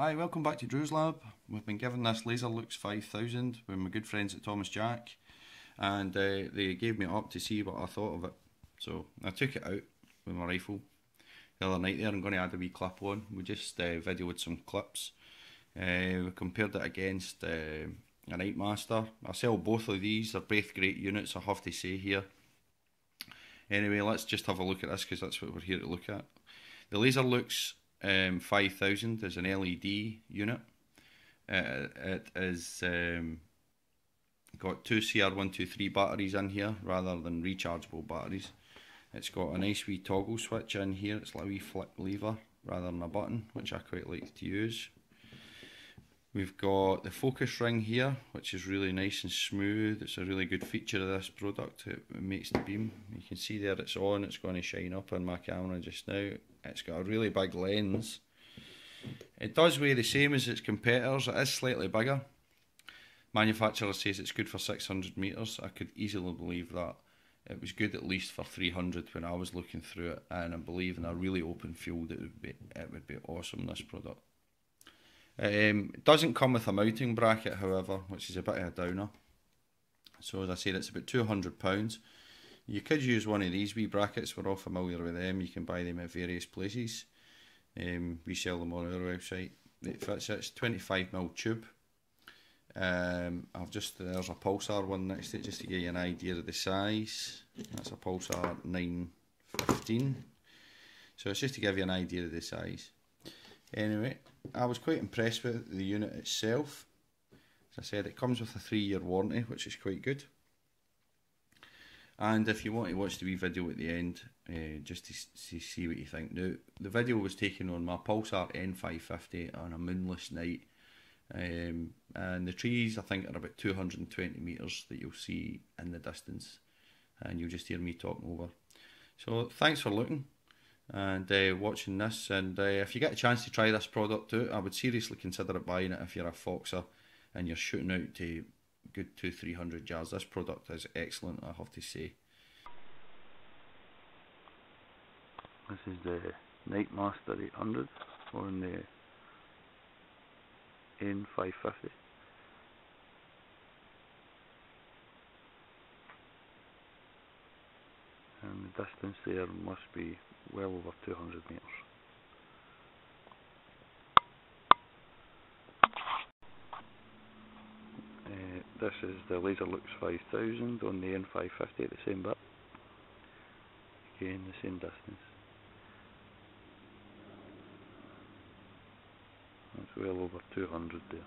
Hi, welcome back to Drew's Lab. We've been given this Laserluchs 5000 with my good friends at Thomas Jack and uh, they gave me up to see what I thought of it. So I took it out with my rifle the other night there. I'm going to add a wee clip on. We just uh, videoed some clips. Uh, we compared it against uh, a Nightmaster. I sell both of these. They're both great units, I have to say here. Anyway, let's just have a look at this because that's what we're here to look at. The Laserluchs um, 5000 is an LED unit. Uh, it is um, got two CR123 batteries in here rather than rechargeable batteries. It's got a nice wee toggle switch in here. It's like a wee flip lever rather than a button, which I quite like to use. We've got the focus ring here, which is really nice and smooth. It's a really good feature of this product. It, makes the beam. You can see there it's on. It's going to shine up on my camera just now. It's got a really big lens. It does weigh the same as its competitors. It is slightly bigger. Manufacturer says it's good for 600 metres. I could easily believe that. It was good at least for 300 when I was looking through it, and I believe in a really open field it would be it would be awesome. This product. Um, it doesn't come with a mounting bracket, however, which is a bit of a downer. So as I said, it's about two hundred pounds. You could use one of these wee brackets. We're all familiar with them. You can buy them at various places. Um, we sell them on our website. It fits. It's twenty five mil tube. Um, I've just there's a pulsar one next to it just to give you an idea of the size. That's a pulsar nine fifteen. So it's just to give you an idea of the size. Anyway, I was quite impressed with the unit itself. As I said, it comes with a three year warranty, which is quite good. And if you want to watch the wee video at the end, uh, just to, to, see what you think. Now, the video was taken on my Pulsar N550 on a moonless night. Um, and the trees, I think, are about 220 metres that you'll see in the distance. And you'll just hear me talking over. So, thanks for looking and uh, watching this. And uh, if you get a chance to try this product out, I would seriously consider buying it if you're a foxer and you're shooting out to good two, three hundred yards. This product is excellent, I have to say. This is the Nightmaster 800 on the N550. And the distance there must be well over 200 metres. Uh, this is the Laserluchs 5000 on the N550 at the same bit. Again, the same distance. That's well over 200 there.